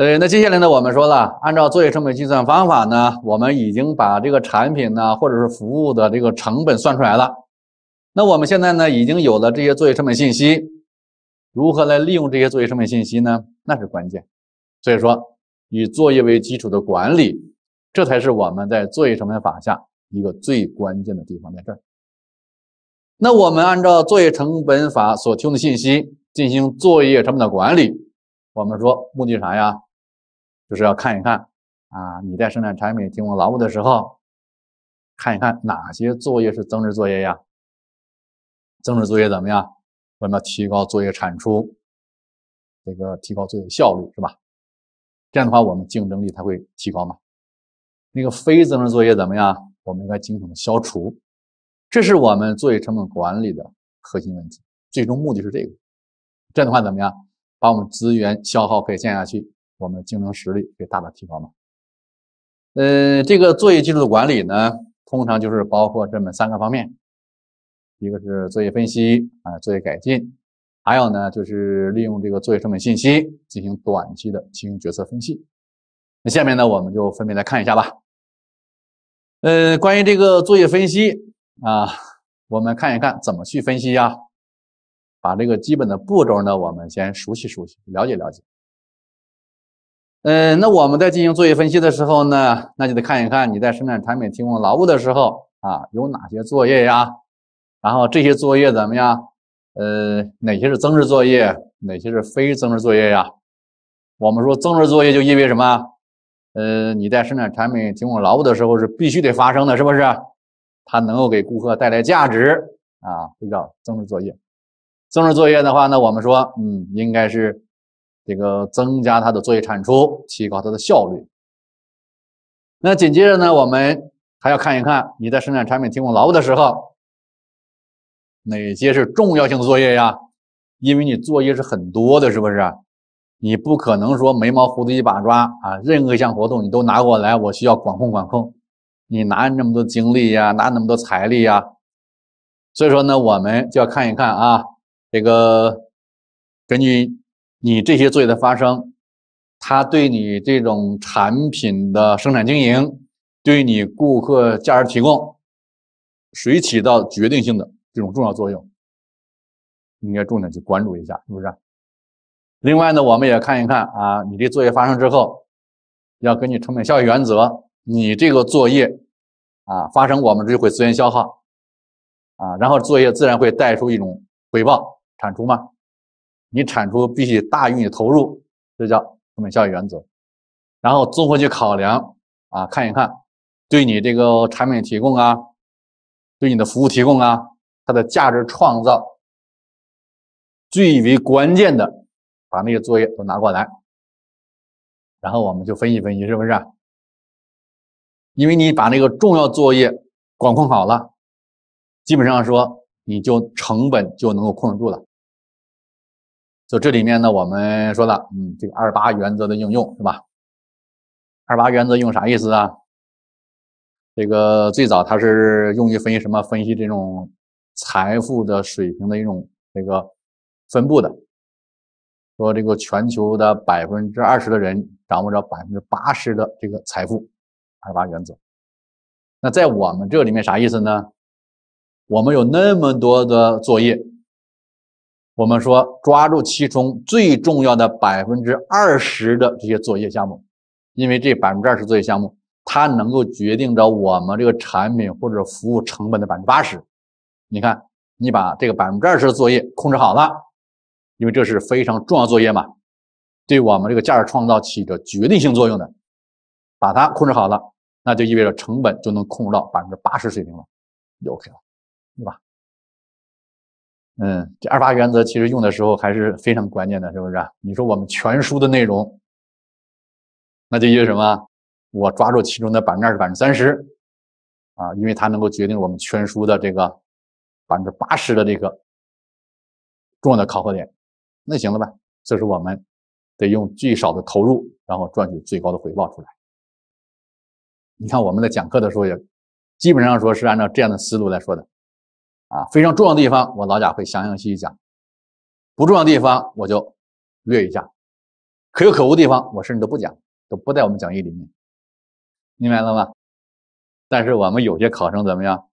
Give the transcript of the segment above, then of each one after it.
呃，那接下来呢，我们说了，按照作业成本计算方法呢，我们已经把这个产品呢，或者是服务的这个成本算出来了。那我们现在呢，已经有了这些作业成本信息，如何来利用这些作业成本信息呢？那是关键。所以说，以作业为基础的管理，这才是我们在作业成本法下一个最关键的地方在这儿。那我们按照作业成本法所提供的信息进行作业成本的管理，我们说目的啥呀？就是要看一看啊，你在生产产品提供劳务的时候，看一看哪些作业是增值作业呀？增值作业怎么样？我们要提高作业产出，这个提高作业效率是吧？这样的话，我们竞争力才会提高嘛。那个非增值作业怎么样？我们应该尽可能消除。这是我们作业成本管理的核心问题，最终目的是这个。这样的话怎么样？把我们资源消耗可以降下去。我们竞争实力可以大大提高嘛？呃，这个作业技术的管理呢，通常就是包括这么三个方面，一个是作业分析啊，作业改进，还有呢就是利用这个作业成本信息进行短期的经营决策分析。那下面呢，我们就分别来看一下吧。呃，关于这个作业分析啊，我们看一看怎么去分析呀？把这个基本的步骤呢，我们先熟悉熟悉，了解了解。嗯，那我们在进行作业分析的时候呢，那就得看一看你在生产产品提供劳务的时候啊，有哪些作业呀？然后这些作业怎么样？呃，哪些是增值作业，哪些是非增值作业呀？我们说增值作业就意味什么？呃，你在生产产品提供劳务的时候是必须得发生的，是不是？它能够给顾客带来价值啊，这叫增值作业。增值作业的话呢，我们说，嗯，应该是。这个增加它的作业产出，提高它的效率。那紧接着呢，我们还要看一看你在生产产品提供劳务的时候，哪些是重要性的作业呀？因为你作业是很多的，是不是？你不可能说眉毛胡子一把抓啊，任何一项活动你都拿过来，我需要管控管控。你哪有那么多精力呀？哪那么多财力呀？所以说呢，我们就要看一看啊，这个根据。你这些作业的发生，它对你这种产品的生产经营，对你顾客价值提供，谁起到决定性的这种重要作用，应该重点去关注一下，是不是？另外呢，我们也看一看啊，你这作业发生之后，要根据成本效益原则，你这个作业啊发生，我们就会资源消耗啊，然后作业自然会带出一种回报产出嘛。你产出必须大于你投入，这叫成本效益原则。然后综合去考量啊，看一看对你这个产品提供啊，对你的服务提供啊，它的价值创造最为关键的，把那个作业都拿过来，然后我们就分析分析，是不是？因为你把那个重要作业管控好了，基本上说你就成本就能够控制住了。就这里面呢，我们说了，嗯，这个二八原则的应用是吧？二八原则用啥意思啊？这个最早它是用于分析什么？分析这种财富的水平的一种这个分布的。说这个全球的百分之二十的人掌握着百分之八十的这个财富，二八原则。那在我们这里面啥意思呢？我们有那么多的作业。我们说，抓住其中最重要的百分之二十的这些作业项目，因为这百分之二十作业项目，它能够决定着我们这个产品或者服务成本的百分之八十。你看，你把这个百分之二十的作业控制好了，因为这是非常重要作业嘛，对我们这个价值创造起着决定性作用的，把它控制好了，那就意味着成本就能控制到百分之八十水平了，就 OK 了，对吧？嗯，这二八原则其实用的时候还是非常关键的，是不是？你说我们全书的内容，那就意味着什么？我抓住其中的百分之二十、百分之三十，啊，因为它能够决定我们全书的这个百分之八十的这个重要的考核点，那行了吧？这是我们得用最少的投入，然后赚取最高的回报出来。你看我们在讲课的时候也基本上说是按照这样的思路来说的。啊，非常重要的地方，我老贾会详详细细讲；不重要的地方，我就略一下。可有可无的地方，我甚至都不讲，都不在我们讲义里面，明白了吗？但是我们有些考生怎么样？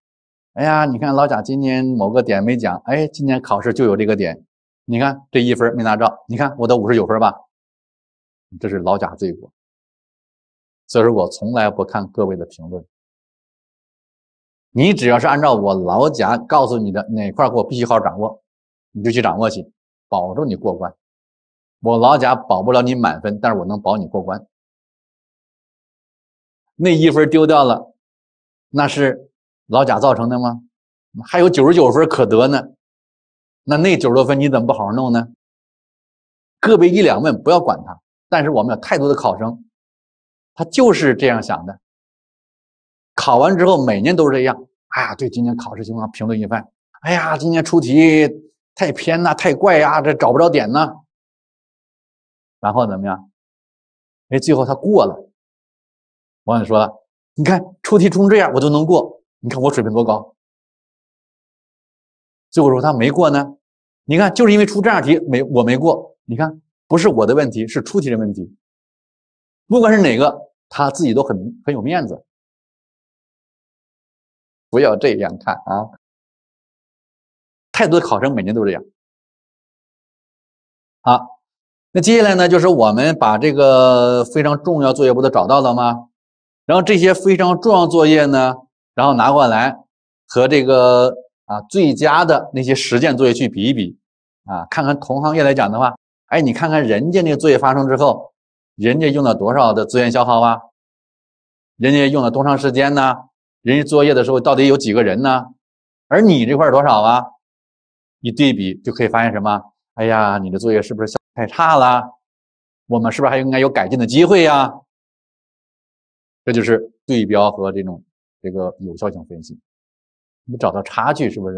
哎呀，你看老贾今年某个点没讲，哎，今年考试就有这个点，你看这一分没拿着，你看我得五十九分吧？这是老贾罪过。所以说我从来不看各位的评论，你只要是按照我老贾告诉你的哪块给我必须好好掌握，你就去掌握去，保证你过关。我老贾保不了你满分，但是我能保你过关。那一分丢掉了，那是老贾造成的吗？还有九十九分可得呢，那那九十多分你怎么不好好弄呢？个别一两问不要管他，但是我们有太多的考生。他就是这样想的。考完之后，每年都是这样。哎呀，对今年考试情况评论一番。哎呀，今年出题太偏呐，太怪呀，这找不着点呢。然后怎么样？哎，最后他过了。网友说了，你看出题出成这样，我都能过。你看我水平多高。最后说他没过呢。你看，就是因为出这样题没我没过。你看，不是我的问题，是出题的问题。不管是哪个。他自己都很很有面子，不要这样看啊！太多的考生每年都这样。好，那接下来呢，就是我们把这个非常重要作业不都找到了吗？然后这些非常重要作业呢，然后拿过来和这个啊最佳的那些实践作业去比一比啊，看看同行业来讲的话，哎，你看看人家那个作业发生之后。人家用了多少的资源消耗啊？人家用了多长时间呢？人家作业的时候到底有几个人呢？而你这块多少啊？一对比就可以发现什么？哎呀，你的作业是不是太差了？我们是不是还应该有改进的机会呀？这就是对标和这种这个有效性分析，你找到差距是不是？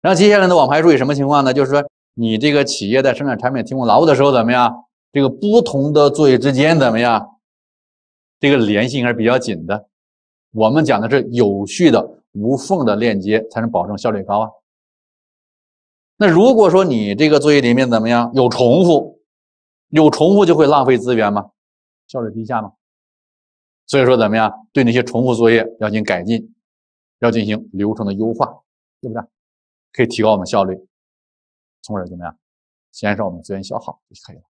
然后接下来呢，我们还注意什么情况呢？就是说你这个企业在生产产品提供劳务的时候怎么样？这个不同的作业之间怎么样？这个联系还是比较紧的。我们讲的是有序的、无缝的链接，才能保证效率高啊。那如果说你这个作业里面怎么样有重复，有重复就会浪费资源吗？效率低下吗？所以说怎么样？对那些重复作业要进行改进，要进行流程的优化，对不对？可以提高我们效率，从而怎么样减少我们资源消耗就可以了。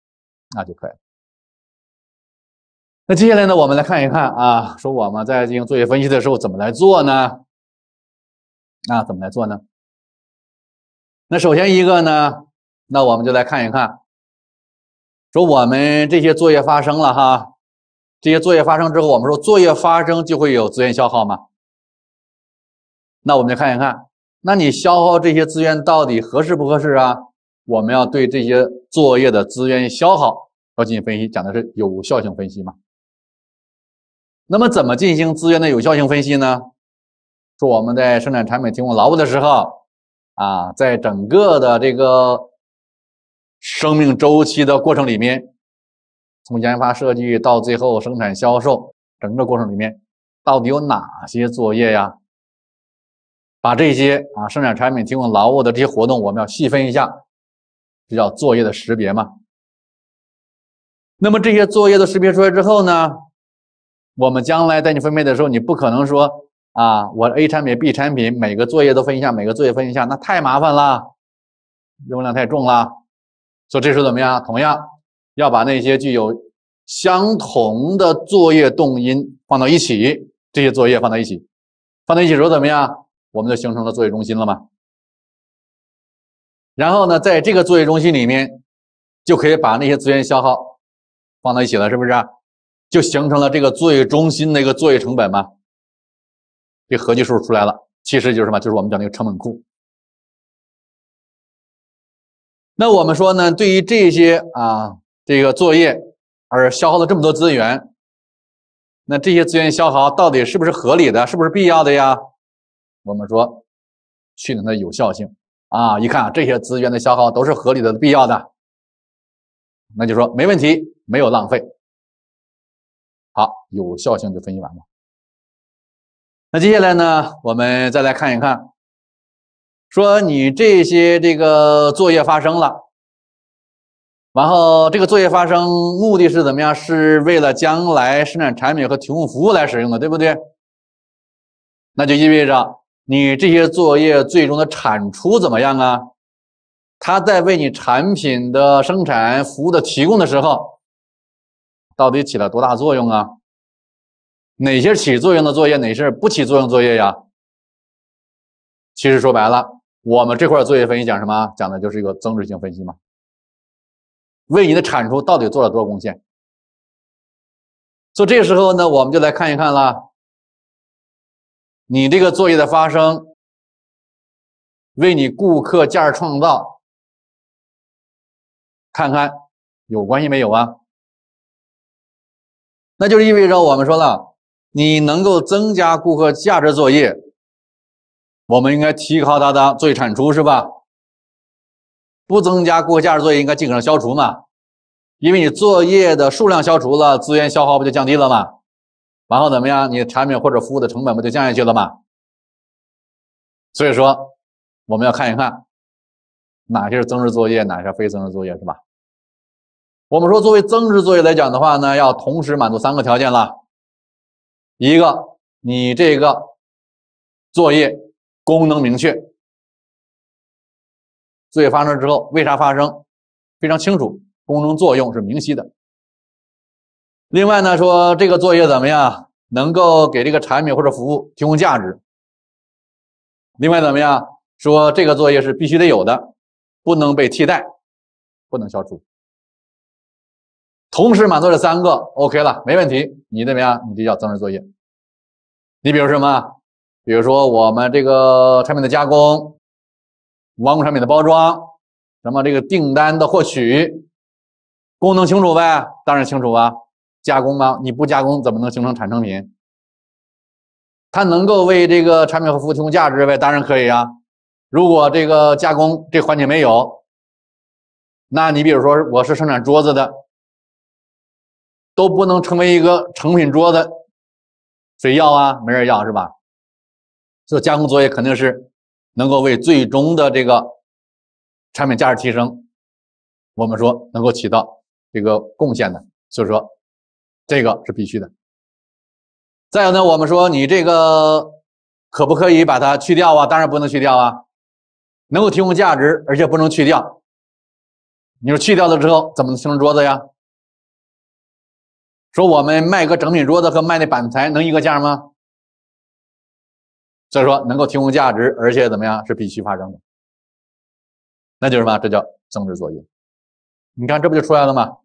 那就可以了。那接下来呢，我们来看一看啊，说我们在进行作业分析的时候怎么来做呢？那怎么来做呢？那首先一个呢，那我们就来看一看，说我们这些作业发生了哈，这些作业发生之后，我们说作业发生就会有资源消耗吗？那我们就看一看，那你消耗这些资源到底合适不合适啊？我们要对这些作业的资源消耗要进行分析，讲的是有效性分析嘛。那么怎么进行资源的有效性分析呢？说我们在生产产品提供劳务的时候，啊，在整个的这个生命周期的过程里面，从研发设计到最后生产销售，整个过程里面到底有哪些作业呀？把这些啊生产产品提供劳务的这些活动，我们要细分一下。这叫作业的识别嘛？那么这些作业的识别出来之后呢，我们将来在你分配的时候，你不可能说啊，我 A 产品、B 产品每个作业都分一下，每个作业分一下，那太麻烦了，任务量太重了。所以这时候怎么样？同样要把那些具有相同的作业动因放到一起，这些作业放到一起，放在一起时候怎么样？我们就形成了作业中心了嘛？然后呢，在这个作业中心里面，就可以把那些资源消耗放到一起了，是不是？就形成了这个作业中心的一个作业成本嘛？这合计数出来了，其实就是什么？就是我们讲那个成本库。那我们说呢，对于这些啊这个作业而消耗了这么多资源，那这些资源消耗到底是不是合理的？是不是必要的呀？我们说，确定它的有效性。啊，一看啊这些资源的消耗都是合理的、必要的，那就说没问题，没有浪费。好，有效性就分析完了。那接下来呢，我们再来看一看，说你这些这个作业发生了，然后这个作业发生目的是怎么样？是为了将来生产产品和提供服务来使用的，对不对？那就意味着你这些作业最终的产出怎么样啊？它在为你产品的生产、服务的提供的时候，到底起了多大作用啊？哪些起作用的作业，哪些不起作用作业呀？其实说白了，我们这块作业分析讲什么？讲的就是一个增值性分析嘛。为你的产出到底做了多少贡献？所以这时候呢，我们就来看一看了，你这个作业的发生，为你顾客价值创造，看看有关系没有啊？那就是意味着我们说了，你能够增加顾客价值作业。我们应该提高它的作业产出，是吧？不增加顾客价值作业，应该尽可能消除嘛。因为你作业的数量消除了，资源消耗不就降低了吗？然后怎么样？你的产品或者服务的成本不就降下去了吗？所以说，我们要看一看哪些是增值作业，哪些是非增值作业，是吧？我们说，作为增值作业来讲的话呢，要同时满足三个条件了。一个，你这个作业。功能明确，作业发生之后为啥发生，非常清楚，功能作用是明晰的。另外呢，说这个作业怎么样，能够给这个产品或者服务提供价值。另外怎么样，说这个作业是必须得有的，不能被替代，不能消除。同时满足这三个，OK 了，没问题。你怎么样？你这叫增值作业。你比如什么？比如说，我们这个产品的加工、完工产品的包装，什么这个订单的获取，功能清楚呗？当然清楚啊。加工吗？你不加工怎么能形成产成品？它能够为这个产品和服务提供价值呗？当然可以啊。如果这个加工这环节没有，那你比如说我是生产桌子的，都不能成为一个成品桌子，谁要啊？没人要是吧？做加工作业肯定是能够为最终的这个产品价值提升，我们说能够起到这个贡献的，所以说这个是必须的。再有呢，我们说你这个可不可以把它去掉啊？当然不能去掉啊，能够提供价值，而且不能去掉。你说去掉了之后怎么能形成桌子呀？说我们卖个整品桌子和卖那板材能一个价吗？所以说，能够提供价值，而且怎么样是必须发生的，那就是什么？这叫增值作业。你看，这不就出来了吗？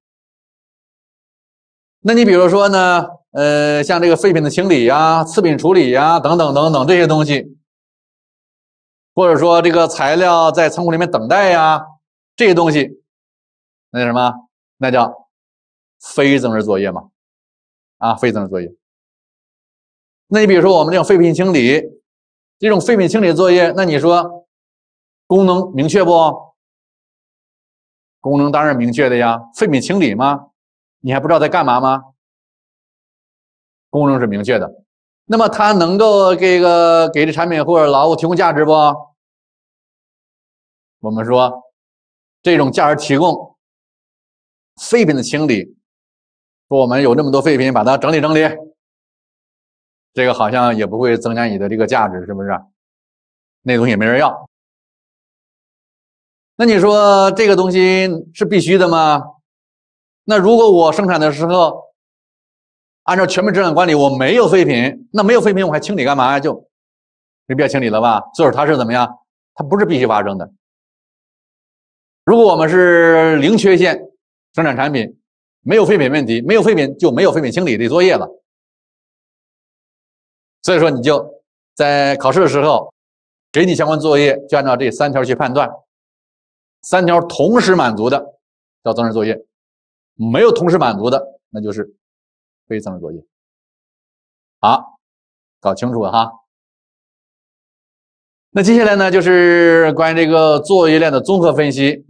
那你比如说呢，呃，像这个废品的清理呀、次品处理呀等等等等这些东西，或者说这个材料在仓库里面等待呀，这些东西，那叫什么？那叫非增值作业嘛？啊，非增值作业。那你比如说我们这种废品清理。这种废品清理作业，那你说功能明确不？功能当然明确的呀，废品清理吗？你还不知道在干嘛吗？功能是明确的。那么它能够这个给这产品或者劳务提供价值不？我们说这种价值提供，废品的清理，说我们有那么多废品，把它整理整理。这个好像也不会增加你的这个价值，是不是？那东西也没人要。那你说这个东西是必须的吗？那如果我生产的时候按照全面质量管理，我没有废品，那没有废品我还清理干嘛呀？就没必要清理了吧？所以它是怎么样？它不是必须发生的。如果我们是零缺陷生产产品，没有废品问题，没有废品就没有废品清理的作业了。所以说，你就在考试的时候，给你相关作业，就按照这三条去判断。三条同时满足的叫增值作业，没有同时满足的，那就是非增值作业。好，搞清楚了哈。那接下来呢，就是关于这个作业链的综合分析，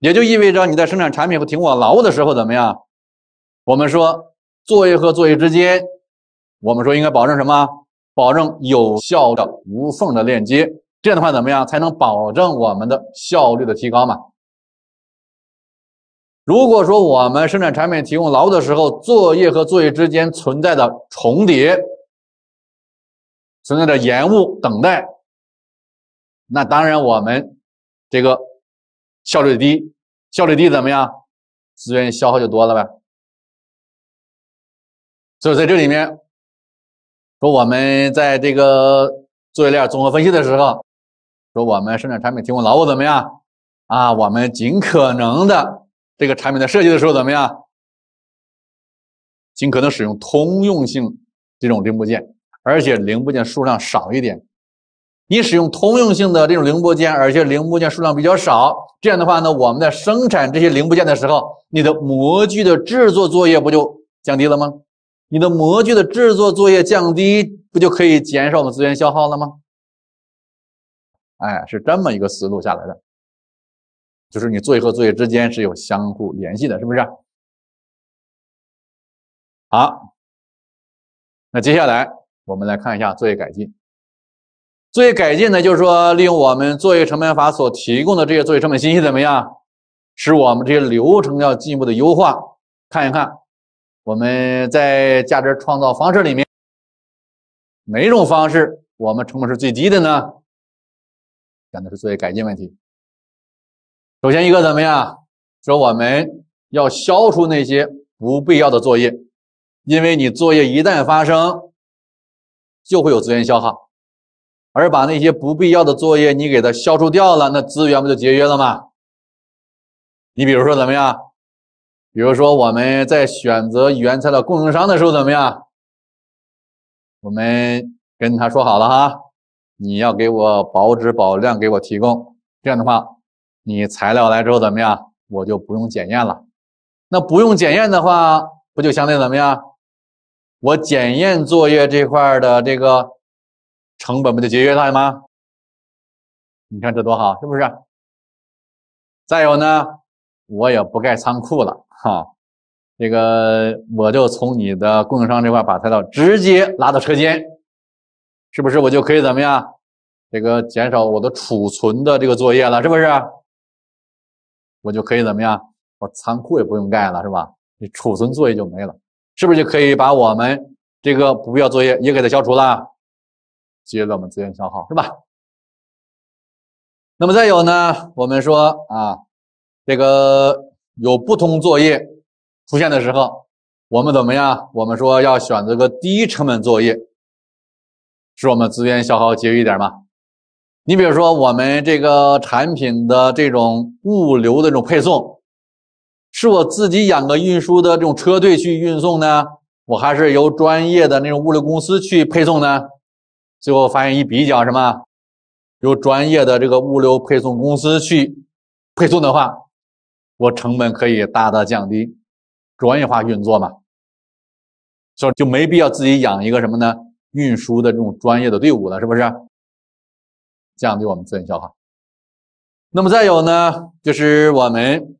也就意味着你在生产产品和提供劳务的时候怎么样？我们说作业和作业之间，我们说应该保证什么？保证有效的无缝的链接，这样的话怎么样才能保证我们的效率的提高嘛？如果说我们生产产品提供劳务的时候，作业和作业之间存在的重叠、存在的延误、等待，那当然我们这个效率低，效率低怎么样？资源消耗就多了呗。所以在这里面，说我们在这个作业链综合分析的时候，说我们生产产品提供劳务怎么样？啊，我们尽可能的。这个产品在设计的时候怎么样？尽可能使用通用性这种零部件，而且零部件数量少一点。你使用通用性的这种零部件，而且零部件数量比较少，这样的话呢，我们在生产这些零部件的时候，你的模具的制作作业不就降低了吗？你的模具的制作作业降低，不就可以减少我们资源消耗了吗？哎，是这么一个思路下来的。就是你作业和作业之间是有相互联系的，是不是？好，那接下来我们来看一下作业改进。作业改进呢，就是说利用我们作业成本法所提供的这些作业成本信息怎么样，使我们这些流程要进一步的优化。看一看我们在价值创造方式里面，哪种方式我们成本是最低的呢？讲的是作业改进问题。首先一个怎么样？说我们要消除那些不必要的作业，因为你作业一旦发生，就会有资源消耗，而把那些不必要的作业你给它消除掉了，那资源不就节约了吗？你比如说怎么样？比如说我们在选择原材料供应商的时候怎么样？我们跟他说好了哈，你要给我保质保量，给我提供，这样的话。你材料来之后怎么样？我就不用检验了。那不用检验的话，不就相对怎么样？我检验作业这块的这个成本不就节约了吗？你看这多好，是不是？再有呢，我也不盖仓库了哈。这个我就从你的供应商这块把材料直接拉到车间，是不是？我就可以怎么样？这个减少我的储存的这个作业了，是不是？我就可以怎么样？我仓库也不用盖了，是吧？你储存作业就没了，是不是就可以把我们这个不必要作业也给它消除了，节约了我们资源消耗，是吧？那么再有呢，我们说啊，这个有不同作业出现的时候，我们怎么样？我们说要选择个低成本作业，使我们资源消耗节约一点嘛。你比如说，我们这个产品的这种物流的这种配送，是我自己养个运输的这种车队去运送呢，我还是由专业的那种物流公司去配送呢？最后发现一比较，什么？由专业的这个物流配送公司去配送的话，我成本可以大大降低，专业化运作嘛，所以就没必要自己养一个什么呢？运输的这种专业的队伍了，是不是？降低我们资源消耗。那么再有呢，就是我们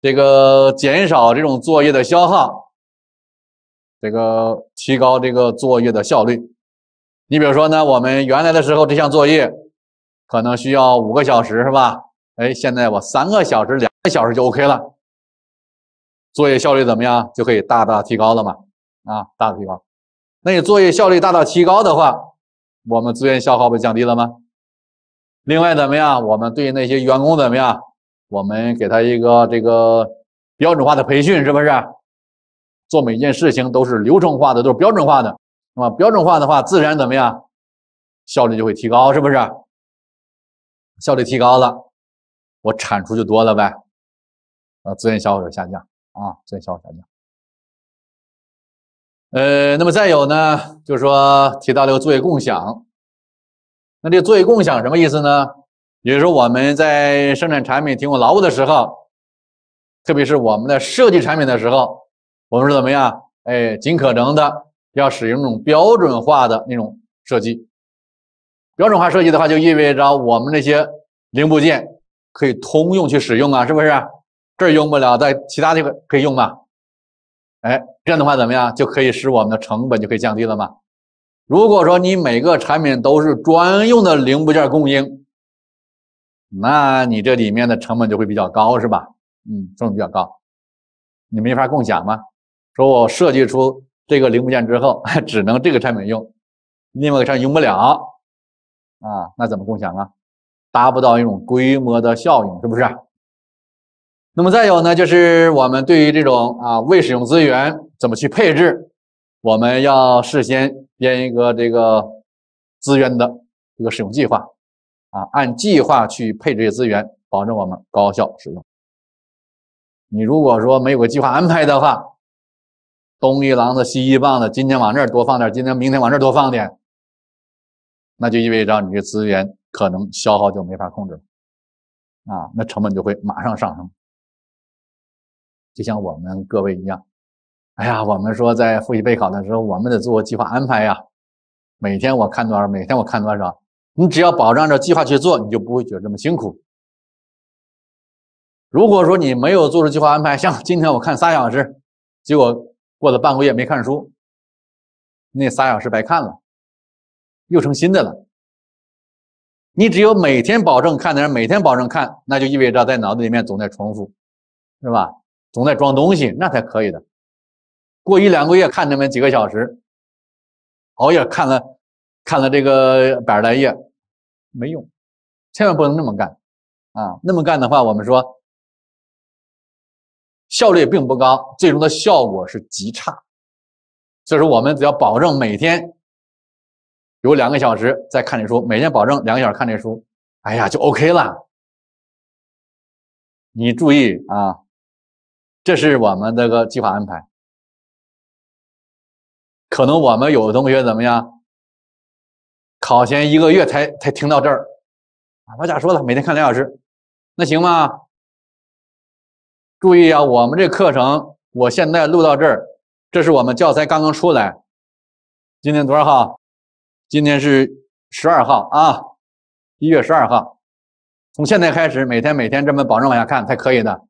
这个减少这种作业的消耗，这个提高这个作业的效率。你比如说呢，我们原来的时候这项作业可能需要五个小时，是吧？哎，现在我三个小时、两小时就 OK 了，作业效率怎么样？就可以大大提高了嘛？啊，大大提高。那你作业效率大大提高的话，我们资源消耗不降低了吗？另外怎么样？我们对那些员工怎么样？我们给他一个这个标准化的培训，是不是？做每件事情都是流程化的，都是标准化的，是吧？标准化的话，自然怎么样？效率就会提高，是不是？效率提高了，我产出就多了呗，啊，资源消耗就下降啊，资源消耗下降。呃，那么再有呢，就是说提到这个作业共享。那这个作业共享什么意思呢？也就是说，我们在生产产品提供劳务的时候，特别是我们在设计产品的时候，我们是怎么样？哎，尽可能的要使用那种标准化的那种设计。标准化设计的话，就意味着我们那些零部件可以通用去使用啊，是不是？这儿用不了，在其他地方可以用嘛？哎，这样的话怎么样？就可以使我们的成本就可以降低了嘛？如果说你每个产品都是专用的零部件供应，那你这里面的成本就会比较高，是吧？嗯，成本比较高，你没法共享吗？说我设计出这个零部件之后，只能这个产品用，另外一个产品用不了啊，那怎么共享啊？达不到一种规模的效应，是不是？那么再有呢，就是我们对于这种啊未使用资源怎么去配置，我们要事先编一个这个资源的一个使用计划，啊，按计划去配置资源，保证我们高效使用。你如果说没有个计划安排的话，东一榔头西一棒子，今天往这儿多放点，今天明天往这儿多放点，那就意味着你这资源可能消耗就没法控制了，啊，那成本就会马上上升。就像我们各位一样，哎呀，我们说在复习备考的时候，我们得做计划安排呀。每天我看多少，每天我看多少。你只要保障着计划去做，你就不会觉得这么辛苦。如果说你没有做出计划安排，像今天我看仨小时，结果过了半个月没看书，那仨小时白看了，又成新的了。你只有每天保证看的人，每天保证看，那就意味着在脑子里面总在重复，是吧？总在装东西，那才可以的。过一两个月看那么几个小时，熬夜看了看了这个百来页，没用，千万不能那么干啊！那么干的话，我们说效率并不高，最终的效果是极差。所以说，我们只要保证每天有两个小时在看这书，每天保证两个小时看这书，哎呀，就 OK 了。你注意啊！这是我们这个计划安排，可能我们有的同学怎么样？考前一个月才才听到这儿，老贾说了，每天看两小时，那行吗？注意啊，我们这课程我现在录到这儿，这是我们教材刚刚出来，今天多少号？今天是十二号啊，一月十二号，从现在开始，每天每天这么保证往下看才可以的。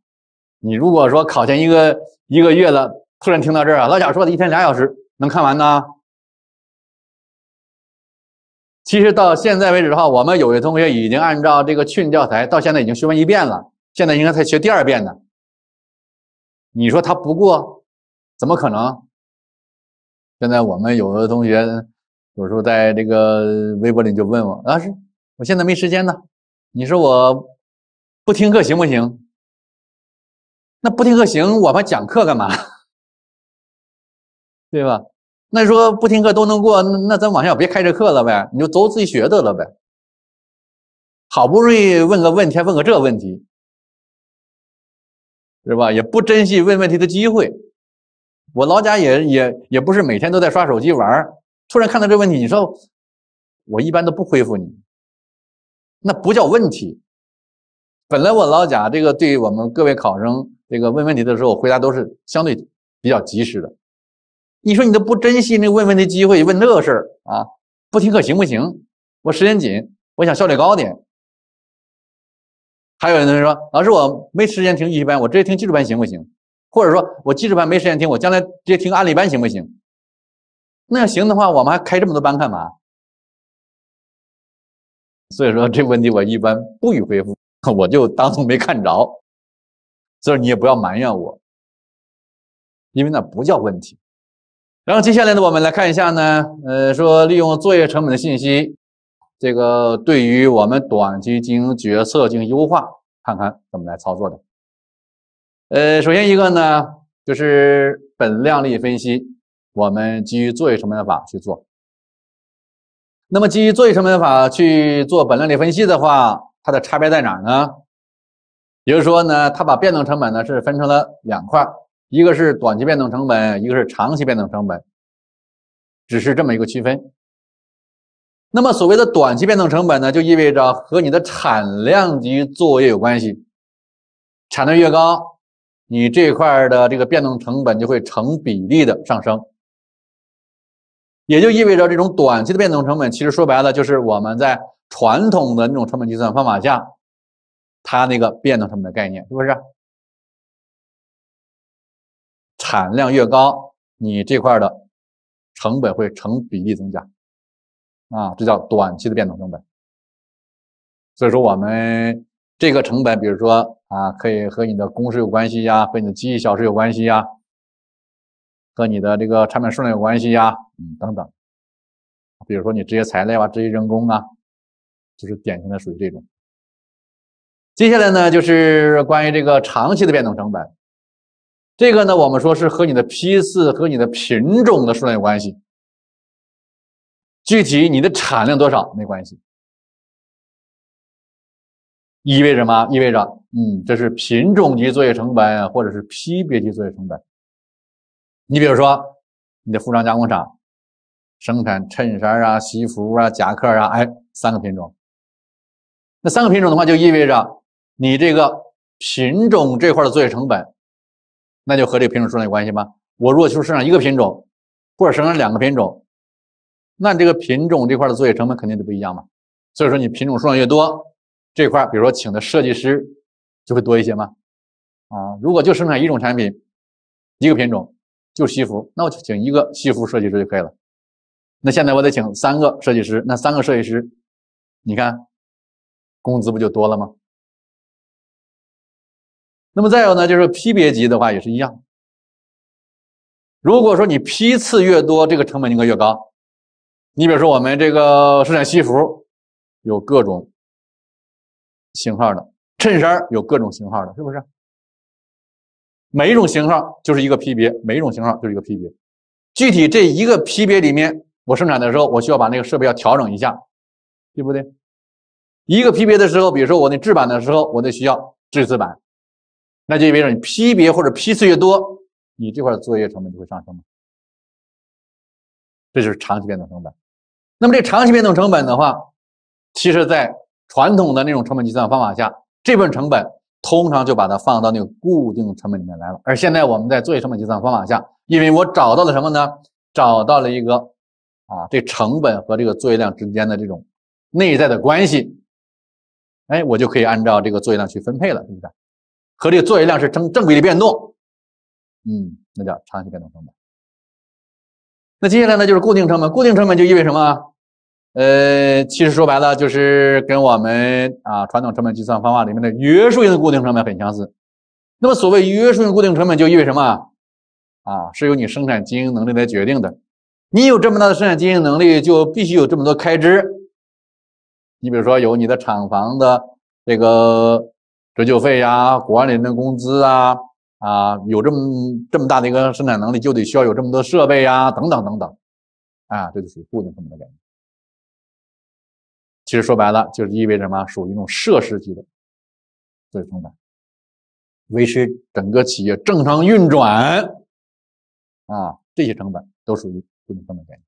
你如果说考前一个一个月了，突然听到这儿啊，老贾说的一天俩小时能看完呢？其实到现在为止的话，我们有些同学已经按照这个训教材到现在已经学完一遍了，现在应该才学第二遍呢。你说他不过，怎么可能？现在我们有的同学有时候在这个微博里就问我：“老师，我现在没时间呢，你说我不听课行不行？”那不听课行，我们讲课干嘛？对吧？那说不听课都能过，那咱往下别开这课了呗，你就走自己学得了呗。好不容易问个问题，还问个这问题，是吧？也不珍惜问问题的机会。我老贾也也也不是每天都在刷手机玩突然看到这问题，你说我一般都不回复你，那不叫问题。本来我老贾这个对我们各位考生。这个问问题的时候，回答都是相对比较及时的。你说你都不珍惜那问问题机会，问这个事儿啊？不听课行不行？我时间紧，我想效率高点。还有人说，老师我没时间听预习班，我直接听技术班行不行？或者说我技术班没时间听，我将来直接听案例班行不行？那要行的话，我们还开这么多班干嘛？所以说这问题我一般不予回复，我就当做没看着。所以你也不要埋怨我，因为那不叫问题。然后接下来呢，我们来看一下呢，呃，说利用作业成本的信息，这个对于我们短期经营决策进行优化，看看怎么来操作的。呃，首先一个呢，就是本量力分析，我们基于作业成本法去做。那么基于作业成本法去做本量力分析的话，它的差别在哪呢？也就是说呢，它把变动成本呢是分成了两块，一个是短期变动成本，一个是长期变动成本，只是这么一个区分。那么所谓的短期变动成本呢，就意味着和你的产量级作业有关系，产量越高，你这块的这个变动成本就会成比例的上升。也就意味着这种短期的变动成本，其实说白了就是我们在传统的那种成本计算方法下。它那个变动成本的概念是不是？产量越高，你这块的成本会成比例增加，啊，这叫短期的变动成本。所以说，我们这个成本，比如说啊，可以和你的工时有关系呀，和你的机器小时有关系呀，和你的这个产品数量有关系呀，嗯，等等。比如说你直接材料啊，直接人工啊，就是典型的属于这种。接下来呢，就是关于这个长期的变动成本。这个呢，我们说是和你的批次和你的品种的数量有关系。具体你的产量多少没关系。意味着什么？意味着，嗯，这是品种级作业成本，或者是批别级作业成本。你比如说，你的服装加工厂生产衬衫啊、西服啊、夹克啊，哎，三个品种。那三个品种的话，就意味着。你这个品种这块的作业成本，那就和这个品种数量有关系吗？我如果就生产一个品种，或者生产两个品种，那这个品种这块的作业成本肯定就不一样嘛。所以说你品种数量越多，这块比如说请的设计师就会多一些嘛。啊，如果就生产一种产品，一个品种就西服，那我就请一个西服设计师就可以了。那现在我得请三个设计师，那三个设计师，你看工资不就多了吗？那么再有呢，就是批别级的话也是一样。如果说你批次越多，这个成本应该越高。你比如说我们这个生产西服，有各种型号的；衬衫有各种型号的，是不是？每一种型号就是一个批别，每一种型号就是一个批别。具体这一个批别里面，我生产的时候，我需要把那个设备要调整一下，对不对？一个批别的时候，比如说我那制版的时候，我得需要制字板。那就意味着你批别或者批次越多，你这块作业成本就会上升嘛。这就是长期变动成本。那么这长期变动成本的话，其实在传统的那种成本计算方法下，这部分成本通常就把它放到那个固定成本里面来了。而现在我们在作业成本计算方法下，因为我找到了什么呢？找到了一个啊，这成本和这个作业量之间的这种内在的关系，哎，我就可以按照这个作业量去分配了，是不是？和这个作业量是成正比的变动，嗯，那叫长期变动成本。那接下来呢，就是固定成本。固定成本就意味着什么？呃，其实说白了，就是跟我们啊传统成本计算方法里面的约束性的固定成本很相似。那么所谓约束性固定成本，就意味着什么？啊，是由你生产经营能力来决定的。你有这么大的生产经营能力，就必须有这么多开支。你比如说，有你的厂房的这个。折旧费呀，管理人的工资啊，啊，有这么这么大的一个生产能力，就得需要有这么多设备呀，等等等等，啊，这就属于固定成本的概念。其实说白了，就是意味着什么？属于一种设施级的作业成本，维持整个企业正常运转啊，这些成本都属于固定成本概念。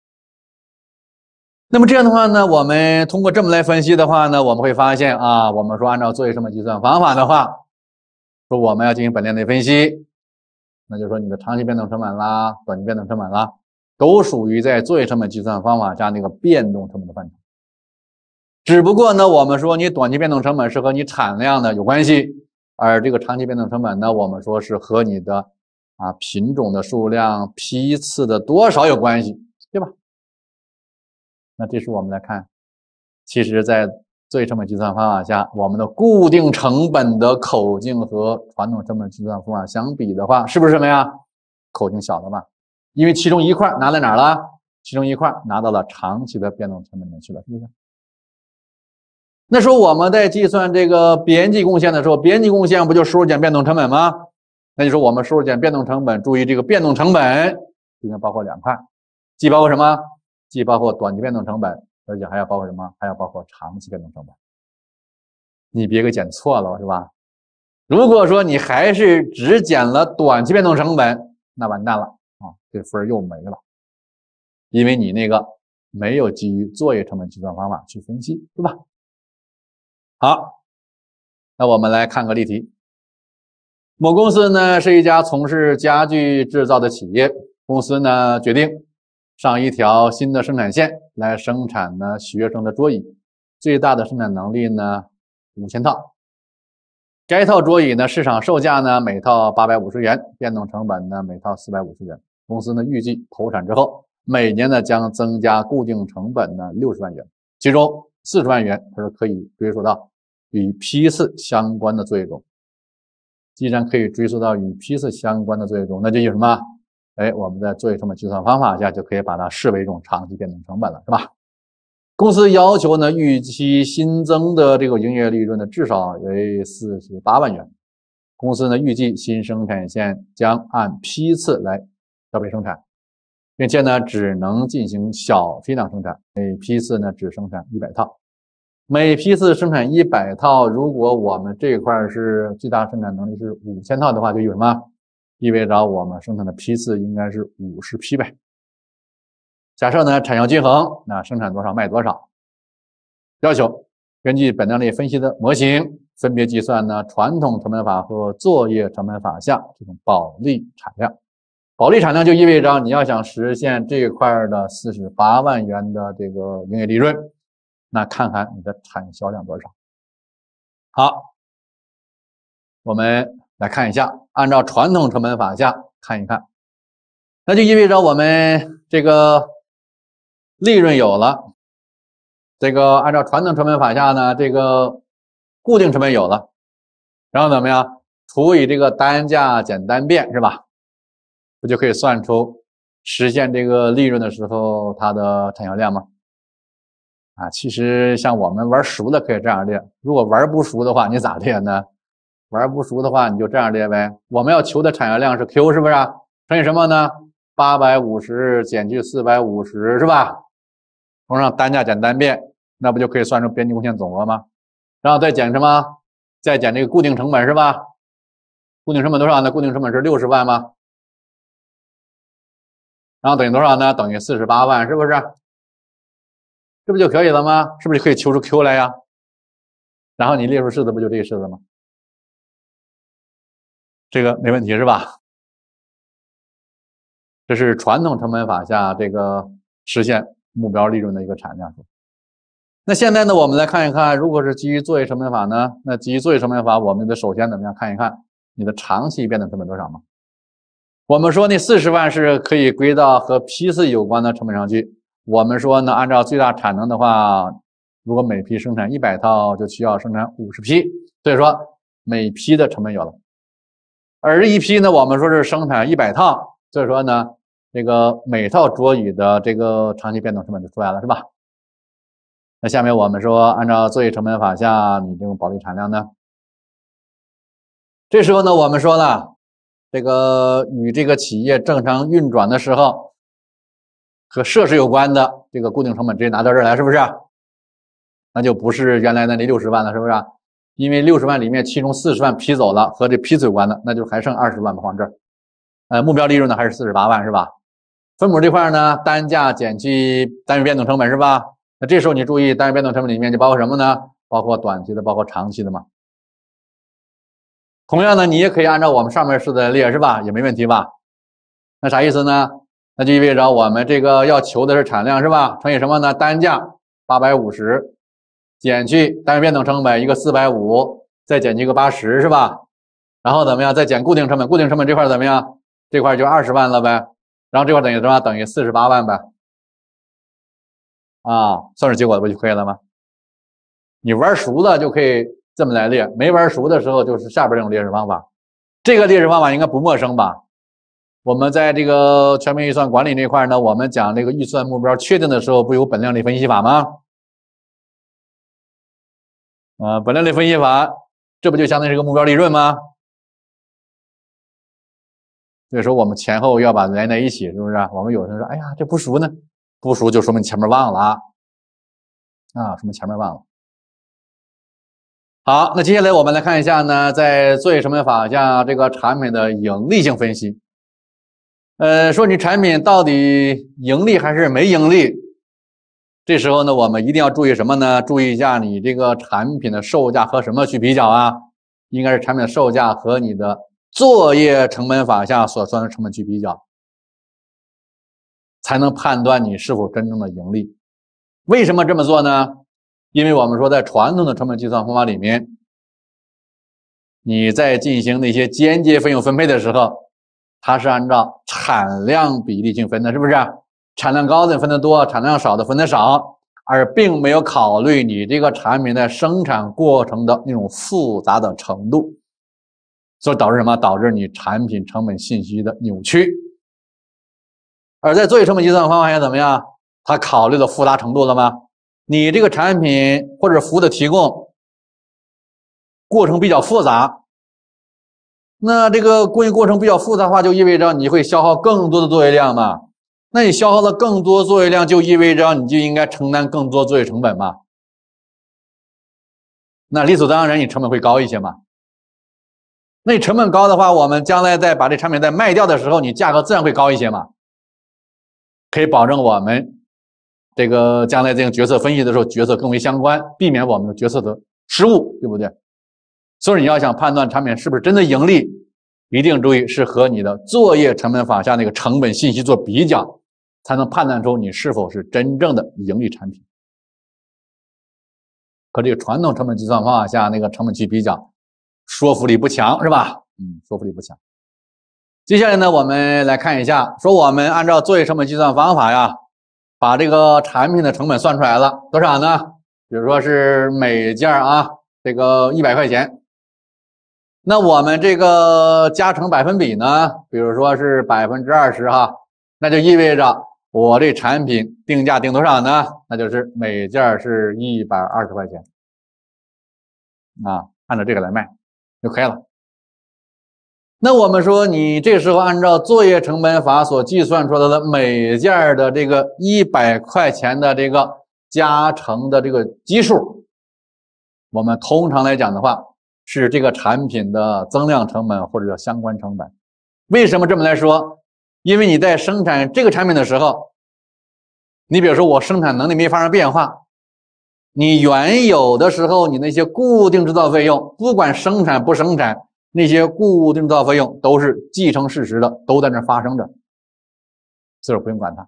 那么这样的话呢，我们通过这么来分析的话呢，我们会发现啊，我们说按照作业成本计算方法的话，说我们要进行本链内分析，那就是说你的长期变动成本啦、短期变动成本啦，都属于在作业成本计算方法下那个变动成本的范畴。只不过呢，我们说你短期变动成本是和你产量的有关系，而这个长期变动成本呢，我们说是和你的啊品种的数量、批次的多少有关系，对吧？那这时我们来看，其实，在作业成本计算方法下，我们的固定成本的口径和传统成本计算方法相比的话，是不是什么呀？口径小了嘛？因为其中一块拿在哪儿了？其中一块拿到了长期的变动成本里面去了，是不是？那时候我们在计算这个边际贡献的时候，边际贡献不就收入减变动成本吗？那就说我们收入减变动成本，注意这个变动成本应该包括两块，既包括什么？既包括短期变动成本，而且还要包括什么？还要包括长期变动成本。你别给减错了，是吧？如果说你还是只减了短期变动成本，那完蛋了啊，这分又没了，因为你那个没有基于作业成本计算方法去分析，对吧？好，那我们来看个例题。某公司呢是一家从事家具制造的企业，公司呢决定。上一条新的生产线来生产呢学生的桌椅，最大的生产能力呢五千套。该套桌椅呢市场售价呢每套八百五十元，变动成本呢每套四百五十元。公司呢预计投产之后，每年呢将增加固定成本呢六十万元，其中四十万元它是可以追溯到与批次相关的作业中，既然可以追溯到与批次相关的作业中，那就有什么？哎，我们在作业成本计算方法下就可以把它视为一种长期变动成本了，是吧？公司要求呢，预期新增的这个营业利润呢至少为四十八万元。公司呢预计新生产线将按批次来调配生产，并且呢只能进行小批量生产，每批次呢只生产一百套。每批次生产一百套，如果我们这块是最大生产能力是五千套的话，就有什么？意味着我们生产的批次应该是五十批呗。假设呢产销均衡，那生产多少卖多少。要求根据本量类分析的模型，分别计算呢传统成本法和作业成本法下这种保利产量。保利产量就意味着你要想实现这一块的四十八万元的这个营业利润，那看看你的产销量多少。好，我们。来看一下，按照传统成本法下看一看，那就意味着我们这个利润有了，这个按照传统成本法下呢，这个固定成本有了，然后怎么样除以这个单价减单变是吧？不就可以算出实现这个利润的时候它的产销量吗？啊，其实像我们玩熟的可以这样列，如果玩不熟的话，你咋列呢？玩不熟的话，你就这样列呗。我们要求的产销量是 Q，是不是？乘以什么呢？八百五十减去四百五十，是吧？同上单价减单变，那不就可以算出边际贡献总额吗？然后再减什么？再减这个固定成本，是吧？固定成本多少呢？固定成本是六十万吗？然后等于多少呢？等于四十八万，是不是？这不就可以了吗？是不是就可以求出 Q 来呀？然后你列出式子，不就这个式子吗？这个没问题是吧？这是传统成本法下这个实现目标利润的一个产量数。那现在呢，我们来看一看，如果是基于作业成本法呢？那基于作业成本法，我们得首先怎么样看一看你的长期变动成本多少嘛？我们说那四十万是可以归到和批次有关的成本上去。我们说呢，按照最大产能的话，如果每批生产一百套，就需要生产五十批，所以说每批的成本有了。而一批呢，我们说是生产一百套，所以说呢，这个每套桌椅的这个长期变动成本就出来了，是吧？那下面我们说，按照作业成本法下，你这种保利产量呢？这时候呢，我们说了，这个与这个企业正常运转的时候和设施有关的这个固定成本直接拿到这儿来，是不是？那就不是原来的那六十万了，是不是？因为六十万里面，其中四十万批走了，和这批次有关的，那就还剩二十万放这儿。呃，目标利润呢还是四十八万，是吧？分母这块呢，单价减去单位变动成本，是吧？那这时候你注意，单位变动成本里面就包括什么呢？包括短期的，包括长期的嘛。同样呢，你也可以按照我们上面式子列，是吧？也没问题吧？那啥意思呢？那就意味着我们这个要求的是产量，是吧？乘以什么呢？单价八百五十。减去单位变动成本一个四百五，再减去一个八十，是吧？然后怎么样？再减固定成本，固定成本这块怎么样？这块就二十万了呗。然后这块等于什么？等于四十八万呗。啊，算出结果不就可以了吗？你玩熟了就可以这么来列，没玩熟的时候就是下边这种列式方法。这个列式方法应该不陌生吧？我们在这个全面预算管理这块呢，我们讲这个预算目标确定的时候，不有本量类分析法吗？啊，本量类分析法，这不就相当于是个目标利润吗？所以说我们前后要把连在一起，是不是？我们有的人说，哎呀，这不熟呢，不熟就说明前面忘了啊，啊，说明前面忘了。好，那接下来我们来看一下呢，在作业成本法下这个产品的盈利性分析。呃，说你产品到底盈利还是没盈利？这时候呢，我们一定要注意什么呢？注意一下你这个产品的售价和什么去比较啊？应该是产品的售价和你的作业成本法下所算的成本去比较，才能判断你是否真正的盈利。为什么这么做呢？因为我们说在传统的成本计算方法里面，你在进行那些间接费用分配的时候，它是按照产量比例去分的，是不是？产量高的分的多，产量少的分的少，而并没有考虑你这个产品在生产过程的那种复杂的程度。所以导致什么？导致你产品成本信息的扭曲。而在作业成本计算方法下怎么样？它考虑的复杂程度了吗？你这个产品或者服务的提供过程比较复杂，那这个供应过程比较复杂化，就意味着你会消耗更多的作业量嘛？那你消耗了更多作业量，就意味着你就应该承担更多作业成本嘛？那理所当然，你成本会高一些嘛？那你成本高的话，我们将来再把这产品再卖掉的时候，你价格自然会高一些嘛？可以保证我们这个将来进行决策分析的时候，决策更为相关，避免我们的决策的失误，对不对？所以你要想判断产品是不是真的盈利，一定注意是和你的作业成本法下那个成本信息做比较，才能判断出你是否是真正的盈利产品。和这个传统成本计算方法下那个成本去比较，说服力不强，是吧？嗯，说服力不强。接下来呢，我们来看一下，说我们按照作业成本计算方法呀，把这个产品的成本算出来了多少呢？比如说是每件啊，这个一百块钱，那我们这个加成百分比呢，比如说是百分之二十哈，那就意味着我这产品定价定多少呢？那就是每件是一百二十块钱啊，按照这个来卖就可以了。那我们说，你这时候按照作业成本法所计算出来的每件的这个一百块钱的这个加成的这个基数，我们通常来讲的话，是这个产品的增量成本或者叫相关成本。为什么这么来说？因为你在生产这个产品的时候，你比如说我生产能力没发生变化，你原有的时候你那些固定制造费用，不管生产不生产。那些固定制造费用都是既成事实的，都在那发生着，所以不用管它。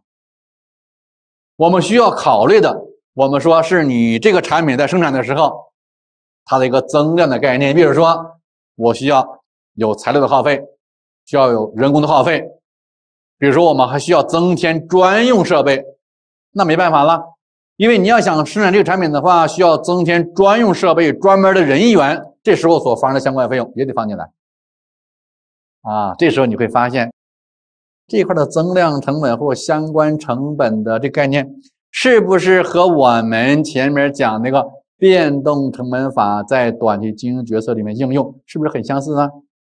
我们需要考虑的，我们说是你这个产品在生产的时候，它的一个增量的概念。比如说，我需要有材料的耗费，需要有人工的耗费，比如说我们还需要增添专用设备，那没办法了，因为你要想生产这个产品的话，需要增添专用设备、专门的人员。这时候所发生的相关费用也得放进来啊！这时候你会发现，这块的增量成本或相关成本的这概念，是不是和我们前面讲那个变动成本法在短期经营决策里面应用，是不是很相似呢？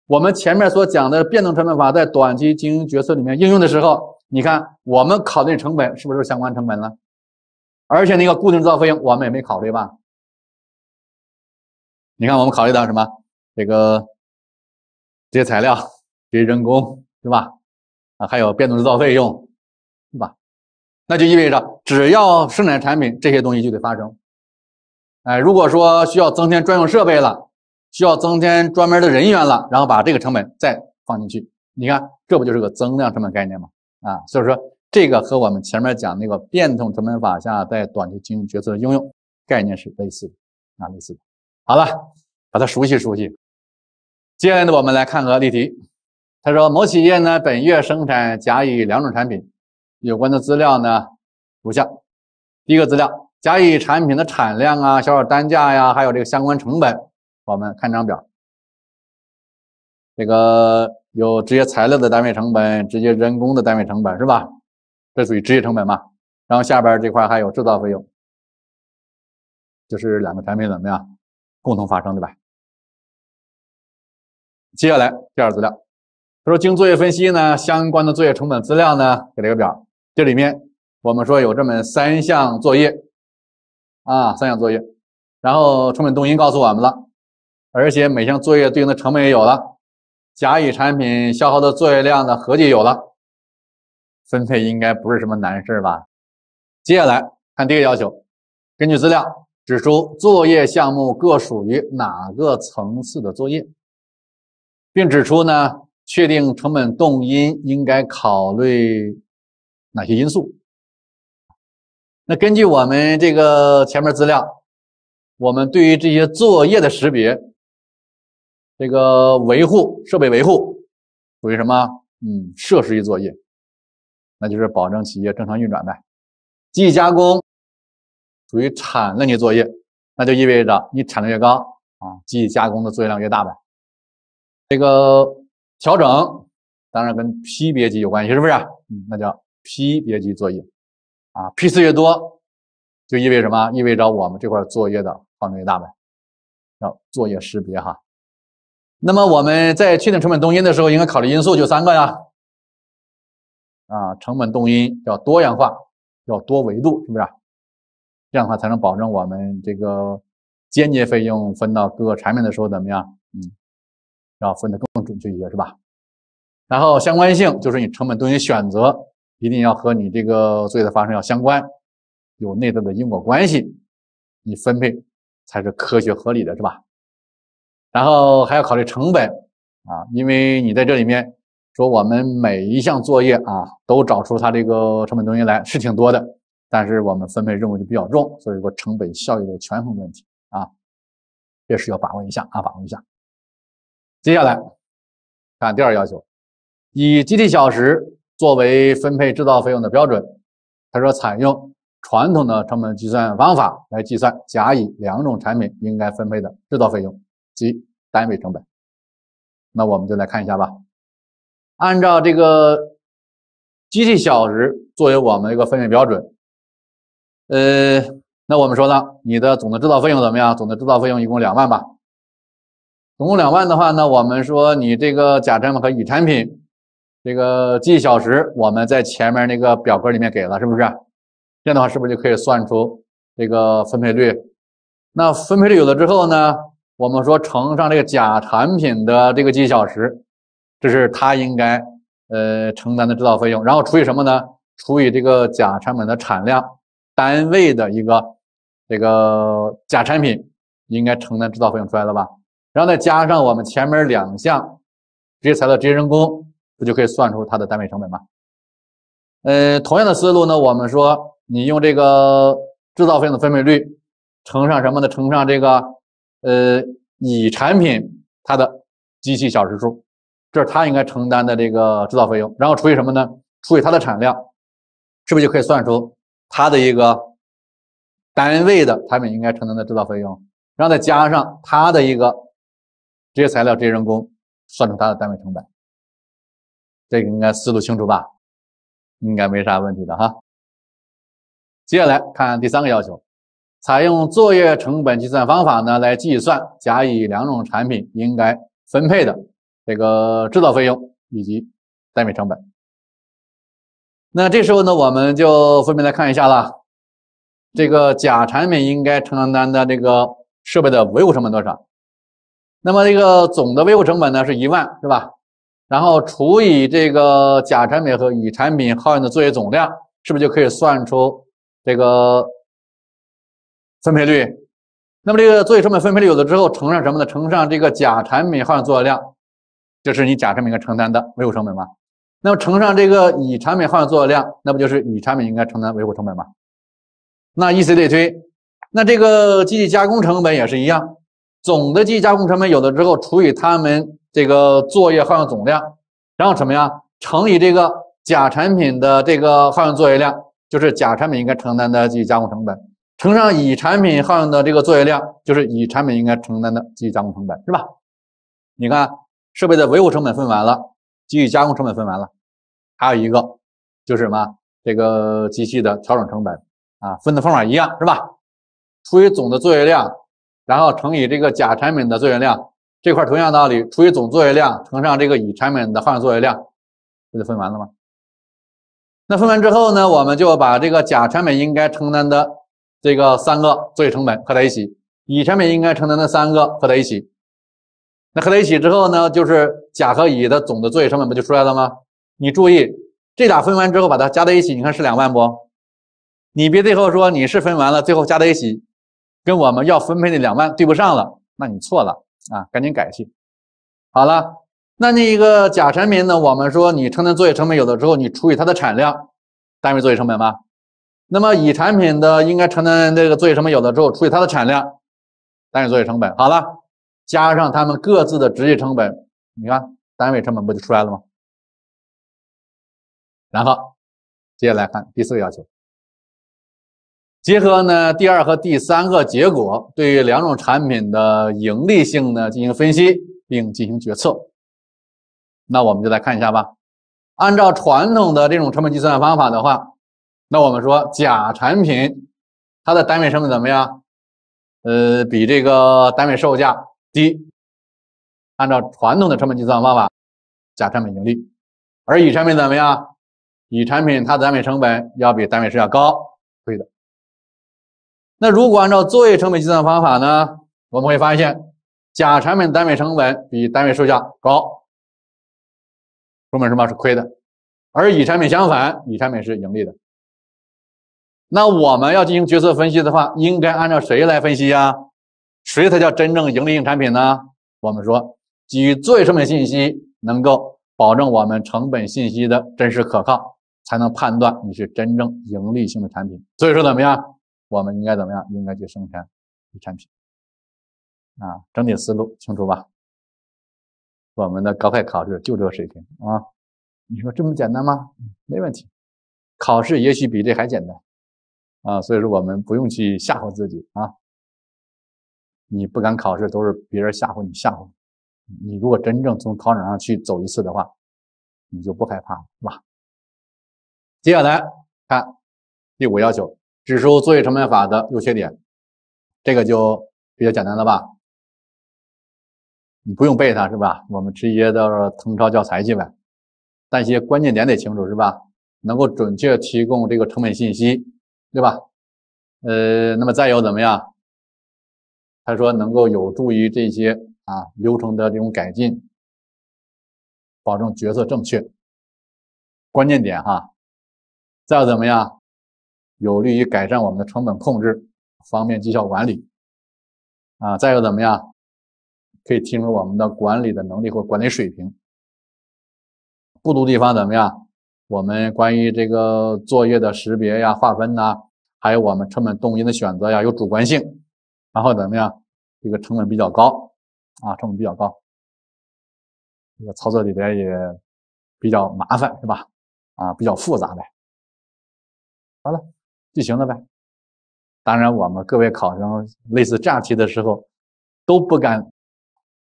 我们前面所讲的变动成本法在短期经营决策里面应用的时候，你看我们考虑成本是不是相关成本了？而且那个固定制造费用我们也没考虑吧？你看，我们考虑到什么？这个这些材料、这些人工，对吧？啊，还有变动制造费用，对吧？那就意味着，只要生产产品，这些东西就得发生。哎，如果说需要增添专用设备了，需要增添专门的人员了，然后把这个成本再放进去，你看，这不就是个增量成本概念吗？啊，所以说这个和我们前面讲那个变动成本法下在短期经营决策的应用概念是类似的，啊，类似的。好了，把它熟悉熟悉。接下来呢，我们来看个例题。他说，某企业呢本月生产甲乙两种产品，有关的资料呢如下：第一个资料，甲乙产品的产量啊、销售单价呀，还有这个相关成本，我们看张表。这个有直接材料的单位成本，直接人工的单位成本是吧？这属于直接成本嘛？然后下边这块还有制造费用，就是两个产品怎么样？共同发生的吧？接下来第二资料，他说经作业分析呢，相关的作业成本资料呢，给了一个表，这里面我们说有这么三项作业啊，三项作业，然后成本动因告诉我们了，而且每项作业对应的成本也有了，甲乙产品消耗的作业量的合计有了，分配应该不是什么难事吧？接下来看第一个要求，根据资料。指出作业项目各属于哪个层次的作业，并指出呢，确定成本动因应该考虑哪些因素。那根据我们这个前面资料，我们对于这些作业的识别，这个维护设备维护属于什么？嗯，设施级作业，那就是保证企业正常运转呗。机器加工。属于产能级作业，那就意味着你产能越高啊，机器加工的作业量越大呗。这个调整当然跟批别级有关系，是不是？嗯，那叫批别级作业啊，批次越多，就意味着什么？意味着我们这块作业的范围越大呗。要作业识别哈。那么我们在确定成本动因的时候，应该考虑因素就三个呀。啊，成本动因要多样化，要多维度，是不是？这样的话才能保证我们这个间接费用分到各个产品的时候怎么样？嗯，要分得更准确一些，是吧？然后相关性就是你成本动因选择一定要和你这个作业的发生要相关，有内在的因果关系，你分配才是科学合理的，是吧？然后还要考虑成本啊，因为你在这里面。说我们每一项作业啊，都找出它这个成本东西来是挺多的，但是我们分配任务就比较重，所以说成本效益的权衡问题啊，这是要把握一下啊，把握一下。接下来看第二要求，以机体小时作为分配制造费用的标准，他说采用传统的成本计算方法来计算甲乙两种产品应该分配的制造费用及单位成本。那我们就来看一下吧。按照这个机器小时作为我们一个分配标准，呃，那我们说呢，你的总的制造费用怎么样？总的制造费用一共两万吧。总共两万的话呢，我们说你这个甲产品和乙产品，这个机器小时我们在前面那个表格里面给了，是不是？这样的话是不是就可以算出这个分配率？那分配率有了之后呢，我们说乘上这个甲产品的这个几小时。这是他应该呃承担的制造费用，然后除以什么呢？除以这个甲产品的产量单位的一个这个甲产品应该承担制造费用出来了吧？然后再加上我们前面两项直接材料、直接人工，不就可以算出它的单位成本吗？呃，同样的思路呢，我们说你用这个制造费用的分配率乘上什么呢？乘上这个呃乙产品它的机器小时数。这是它应该承担的这个制造费用，然后除以什么呢？除以它的产量，是不是就可以算出它的一个单位的产品应该承担的制造费用？然后再加上它的一个这些材料、这些人工，算出它的单位成本。这个应该思路清楚吧？应该没啥问题的哈。接下来看第三个要求，采用作业成本计算方法呢来计算甲乙两种产品应该分配的。这个制造费用以及单位成本，那这时候呢，我们就分别来看一下了。这个甲产品应该承担的这个设备的维护成本多少？那么这个总的维护成本呢是一万，是吧？然后除以这个甲产品和乙产品耗用的作业总量，是不是就可以算出这个分配率？那么这个作业成本分配率有了之后，乘上什么呢？乘上这个甲产品耗用作业量。就是你甲产品应该承担的维护成本吗？那么乘上这个乙产品耗用作业量，那不就是乙产品应该承担维护成本吗？那以此类推，那这个机器加工成本也是一样，总的机器加工成本有了之后，除以他们这个作业耗用总量，然后什么呀？乘以这个甲产品的这个耗用作业量，就是甲产品应该承担的机器加工成本，乘上乙产品耗用的这个作业量，就是乙产品应该承担的机器加工成本，是吧？你看。设备的维护成本分完了，机器加工成本分完了，还有一个就是什么？这个机器的调整成本啊，分的方法一样是吧？除以总的作业量，然后乘以这个甲产品的作业量，这块同样道理，除以总作业量乘上这个乙产品的耗用作业量，不就分完了吗？那分完之后呢，我们就把这个甲产品应该承担的这个三个作业成本合在一起，乙产品应该承担的三个合在一起。那合在一起之后呢，就是甲和乙的总的作业成本不就出来了吗？你注意，这俩分完之后把它加在一起，你看是两万不？你别最后说你是分完了，最后加在一起，跟我们要分配的两万对不上了，那你错了啊，赶紧改去。好了，那那一个甲产品呢，我们说你承担作业成本有的时候你除以它的产量，单位作业成本吗？那么乙产品的应该承担这个作业成本有的之后除以它的产量，单位作业成本。好了。加上他们各自的直接成本，你看单位成本不就出来了吗？然后接下来看第四个要求，结合呢第二和第三个结果，对于两种产品的盈利性呢进行分析，并进行决策。那我们就来看一下吧。按照传统的这种成本计算方法的话，那我们说甲产品它的单位成本怎么样？呃，比这个单位售价低。按照传统的成本计算方法，甲产品盈利，而乙产品怎么样？乙产品它的单位成本要比单位售价高，亏的。那如果按照作业成本计算方法呢？我们会发现，甲产品单位成本比单位售价高，说明什么是亏的，而乙产品相反，乙产品是盈利的。那我们要进行决策分析的话，应该按照谁来分析呀？谁才叫真正盈利性产品呢？我们说，基于作业成本信息，能够保证我们成本信息的真实可靠，才能判断你是真正盈利性的产品。所以说，怎么样？我们应该怎么样？应该去生产产品。啊，整体思路清楚吧？我们的高考考试就这个水平啊！你说这么简单吗？没问题，考试也许比这还简单啊！所以说我们不用去吓唬自己啊！你不敢考试，都是别人吓唬你，吓唬你。你如果真正从考场上去走一次的话，你就不害怕了，是吧？接下来看第五要求，指出作业成本法的优缺点，这个就比较简单了吧？你不用背它是吧？我们直接到誊抄教材去呗。但一些关键点得清楚是吧？能够准确提供这个成本信息，对吧？呃，那么再有怎么样？他说能够有助于这些啊流程的这种改进，保证决策正确。关键点哈。再有怎么样？有利于改善我们的成本控制，方便绩效管理。啊，再有怎么样？可以提升我们的管理的能力或管理水平。不足地方怎么样？我们关于这个作业的识别呀、划分呐，还有我们成本动因的选择呀，有主观性。然后怎么样？这个成本比较高啊，成本比较高，这个操作起来也比较麻烦，是吧？啊，比较复杂呗。好了，就行了呗。当然，我们各位考生类似这样题的时候，都不敢。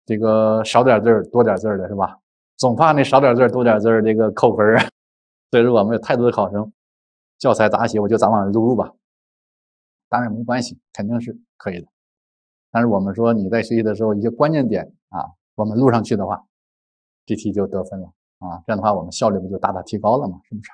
这个少点字儿多点字儿的是吧？总怕那少点字儿多点字儿这个扣分儿啊。所以说我们有太多的考生，教材咋写我就咋往录入吧。当然没关系，肯定是可以的。但是我们说你在学习的时候一些关键点啊，我们录上去的话，这题就得分了啊。这样的话我们效率不就大大提高了嘛？是不是？